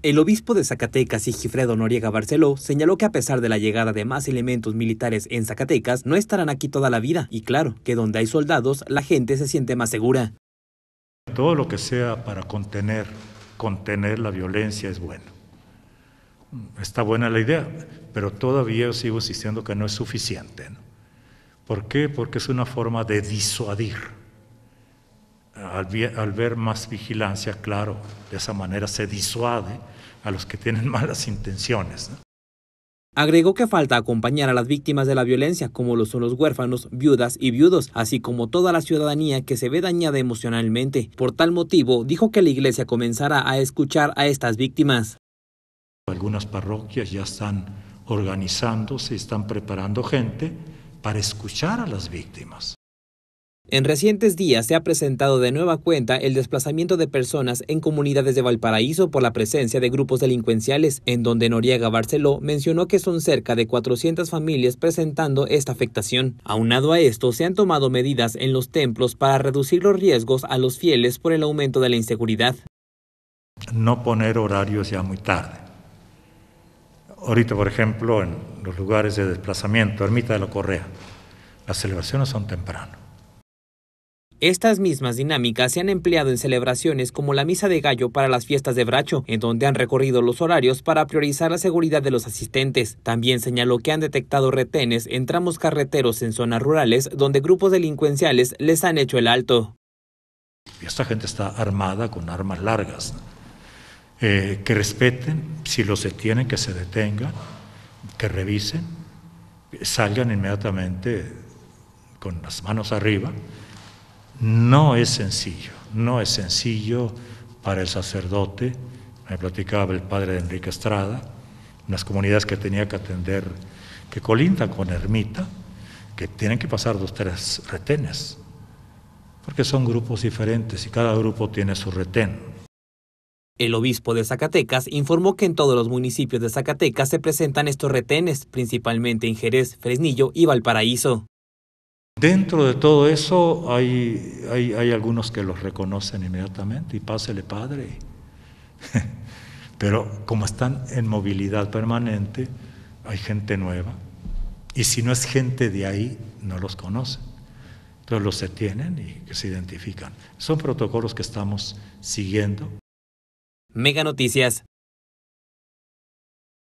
El obispo de Zacatecas, Sigifredo Noriega Barceló, señaló que a pesar de la llegada de más elementos militares en Zacatecas, no estarán aquí toda la vida, y claro, que donde hay soldados, la gente se siente más segura. Todo lo que sea para contener, contener la violencia es bueno. Está buena la idea, pero todavía sigo insistiendo que no es suficiente. ¿Por qué? Porque es una forma de disuadir. Al, al, ver más vigilancia, claro, de esa manera se disuade a los que tienen malas intenciones. ¿no? Agregó que falta acompañar a las víctimas de la violencia, como lo son los huérfanos, viudas y viudos, así como toda la ciudadanía que se ve dañada emocionalmente. Por tal motivo, dijo que la iglesia comenzará a escuchar a estas víctimas. Algunas parroquias ya están organizándose, están preparando gente para escuchar a las víctimas. En recientes días se ha presentado de nueva cuenta el desplazamiento de personas en comunidades de Valparaíso por la presencia de grupos delincuenciales, en donde Noriega Barceló mencionó que son cerca de 400 familias presentando esta afectación. Aunado a esto, se han tomado medidas en los templos para reducir los riesgos a los fieles por el aumento de la inseguridad. No poner horarios ya muy tarde. Ahorita, por ejemplo, en los lugares de desplazamiento, Ermita de la Correa, las celebraciones son temprano. Estas mismas dinámicas se han empleado en celebraciones como la Misa de Gallo para las fiestas de Bracho, en donde han recorrido los horarios para priorizar la seguridad de los asistentes. También señaló que han detectado retenes en tramos carreteros en zonas rurales donde grupos delincuenciales les han hecho el alto. Esta gente está armada con armas largas. Eh, que respeten, si los detienen, que se detengan, que revisen, salgan inmediatamente con las manos arriba. No es sencillo, no es sencillo para el sacerdote. Me platicaba el padre de Enrique Estrada, unas comunidades que tenía que atender, que colindan con ermita, que tienen que pasar dos, tres retenes, porque son grupos diferentes y cada grupo tiene su retén. El obispo de Zacatecas informó que en todos los municipios de Zacatecas se presentan estos retenes, principalmente en Jerez, Fresnillo y Valparaíso. Dentro de todo eso hay, hay, hay, algunos que los reconocen inmediatamente y pásele padre. Pero como están en movilidad permanente, hay gente nueva. Y si no es gente de ahí, no los conocen. Entonces los detienen y que se identifican. Son protocolos que estamos siguiendo. Mega Noticias.